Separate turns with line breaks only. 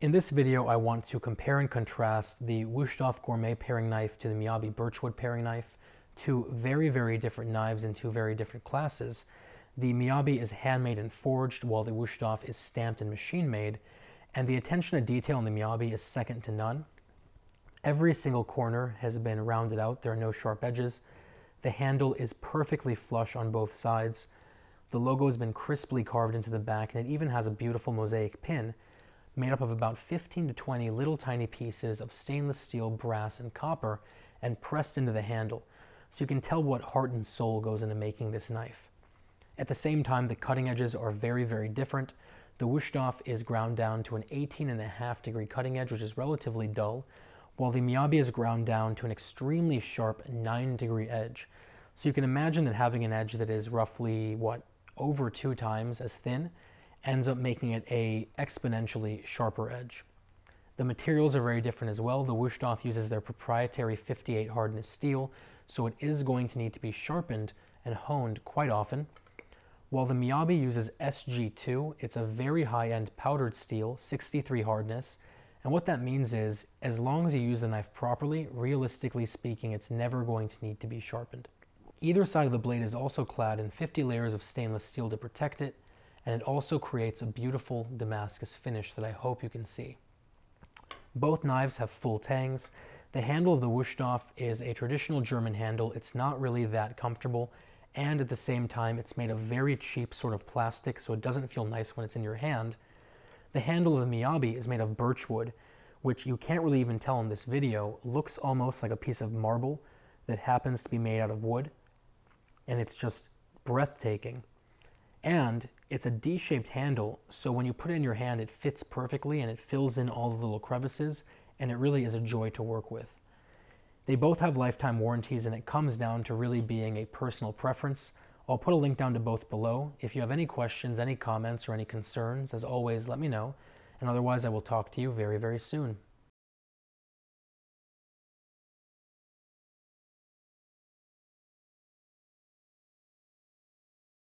In this video, I want to compare and contrast the Wusthof Gourmet paring knife to the Miyabi Birchwood paring knife, two very, very different knives in two very different classes. The Miyabi is handmade and forged, while the Wusthof is stamped and machine made, and the attention to detail in the Miyabi is second to none. Every single corner has been rounded out, there are no sharp edges. The handle is perfectly flush on both sides. The logo has been crisply carved into the back, and it even has a beautiful mosaic pin made up of about 15 to 20 little tiny pieces of stainless steel, brass, and copper, and pressed into the handle, so you can tell what heart and soul goes into making this knife. At the same time, the cutting edges are very, very different. The Wusthof is ground down to an 18.5 degree cutting edge, which is relatively dull, while the Miyabi is ground down to an extremely sharp 9 degree edge. So you can imagine that having an edge that is roughly, what, over two times as thin ends up making it a exponentially sharper edge. The materials are very different as well. The Wusthof uses their proprietary 58 hardness steel, so it is going to need to be sharpened and honed quite often. While the Miyabi uses SG2, it's a very high-end powdered steel, 63 hardness, and what that means is, as long as you use the knife properly, realistically speaking, it's never going to need to be sharpened. Either side of the blade is also clad in 50 layers of stainless steel to protect it, and it also creates a beautiful Damascus finish that I hope you can see. Both knives have full tangs. The handle of the Wusthof is a traditional German handle. It's not really that comfortable, and at the same time, it's made of very cheap sort of plastic, so it doesn't feel nice when it's in your hand. The handle of the Miyabi is made of birchwood, which you can't really even tell in this video, looks almost like a piece of marble that happens to be made out of wood, and it's just breathtaking. And it's a D-shaped handle, so when you put it in your hand, it fits perfectly and it fills in all the little crevices, and it really is a joy to work with. They both have lifetime warranties, and it comes down to really being a personal preference. I'll put a link down to both below. If you have any questions, any comments, or any concerns, as always, let me know. And otherwise, I will talk to you very, very soon.